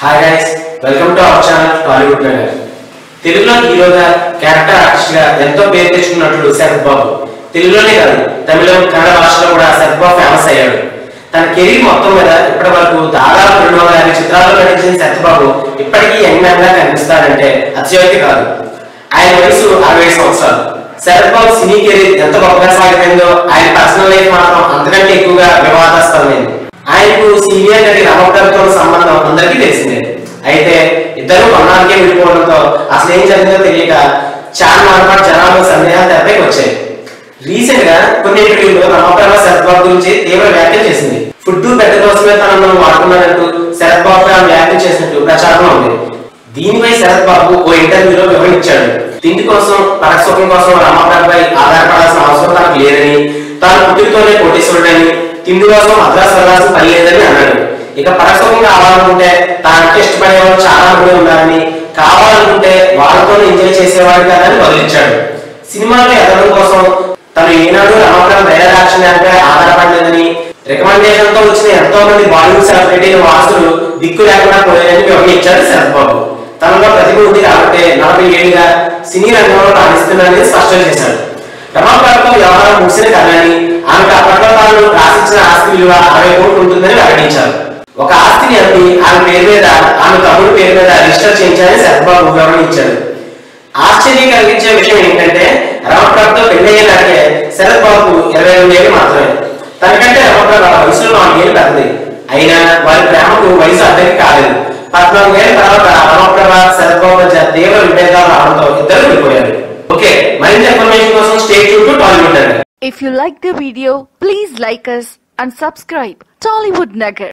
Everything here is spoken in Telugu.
Hi guys welcome to our channel Tollywood Nagar తెలుగులో హీరోగా క్యారెక్టర్ ఆర్టిస్ట్గా ఎంతో పేరు తెచ్చుకున్నట్లు శరత్ బాబు. తెలుగులోనే కాదు తమిళం కన్నడ భాషలో కూడా శరత్ బాబు ఫేమస్ అయ్యాడు. తన కెరీర్ మొత్తం మీద ఇప్పటి వరకు దాదాపు రెండు వందల యాభై చిత్రాల్లో నటించిన శరత్ బాబు ఇప్పటికీ యంగ్ మ్యాన్గా కనిపిస్తాడంటే అతిశయోక్తి కాదు. ఆయన వయసు అరవై సంవత్సరాలు. శరత్ బాబు సినీ కెరీర్ ఎంత గొప్పగా సాగిపోయిందో ఆయన పర్సనల్ లైఫ్ మాత్రం అంతకంటే ఎక్కువగా వివాదాస్పదమైంది. ఆయనకు సీనియర్ నటి రమగారితో సంబంధం అందరికీ తెలిసిందే. అయితే ఇద్దరు కొన్నాళ్ళకే విడిపోవడంతో అసలు ఏం జరిగిందో తెలియక చాలా నాలుగు జనాలు సందేహాలు తెరపైకి వచ్చాయి. రీసెంట్గా కొన్ని ఇంటర్వ్యూలో రమప్రభ శరత్ బాబు గురించి తీవ్ర వ్యాఖ్యలు చేసింది. ఫుడ్ పెద్ద కోసమే తనను వాడుకున్నానంటూ శరత్ బాబు ఆమె వ్యాఖ్యలు చేసినట్టు ప్రచారం ఉంది. దీనిపై శరత్ బాబు ఓ ఇంటర్వ్యూలో వివరించాడు తిండి కోసం పరసుఖం కోసం రమాప్రభపై ఆధారపడాల్సిన అవసరం తనకు లేదని తాను పుట్టినతోనే కోటేశ్వరుడని తిండి కోసం మద్రాసు వెళ్ళాల్సిన పని లేదని అన్నాడు. ఇక పరసుఖం కావాలనుకుంటే తనకి ఇష్టపడే చాలా మంది ఉన్నారని కావాలనుకుంటే వాళ్ళతో ఎంజాయ్ చేసేవాడు కాదని వదిలించాడు. సినిమాలో ఎదగడం కోసం తను ఈనాడు రమకరం వేరే యాక్షన్పై ఆధారపడలేదని రికమెండేషన్తో వచ్చిన ఎంతో మంది బాలీవుడ్ సెలబ్రిటీల వారసులు దిక్కు లేకుండా పోయారని వివరించాడు శరత్ బాబు తనలో ప్రతిభ ఉంది కాబట్టి నలభై ఏడుగా సినీ రంగంలో రాణిస్తున్నానని స్పష్టం చేశాడు. రమాప్రభతో వ్యవహారం ముగిసిన కథని ఆమెకు అప్పట్లో తాను రాసిచ్చిన ఆస్తి విలువ అరవై కోట్లు ఉంటుందని వెల్లడించారు. ఒక ఆస్తిని అమ్మి ఆమె పేరు మీద ఆమె తమ్ముడు పేరు మీద రిజిస్టర్ చేయించాలని సత్యబాబు బాబు వివరించాడు ఆశ్చర్యం కలిగించే విషయం ఏంటంటే రమప్రభతో పెళ్ళయ్యే నాటికే శరత్ బాబు ఇరవై రెండు ఏళ్ళు మాత్రమే. తనకంటే రమప్రభ వయసులో నాలుగేళ్ళు పెద్దది. అయినా వారి ప్రేమకు వయసు అద్దరికి కాలేదు. పద్నాలుగేళ్ళ తర్వాత రమప్రభ శరత్ బాబు మధ్య తీవ్ర విభేదాలు రావడంతో ఇద్దరు వెళ్ళిపోయారు ఓకే మరింత ఇన్ఫర్మేషన్ కోసం స్టేట్ చుట్టూ టాలీవుడ్ అండి If you like the video, please like us and subscribe. Tollywood Nagar.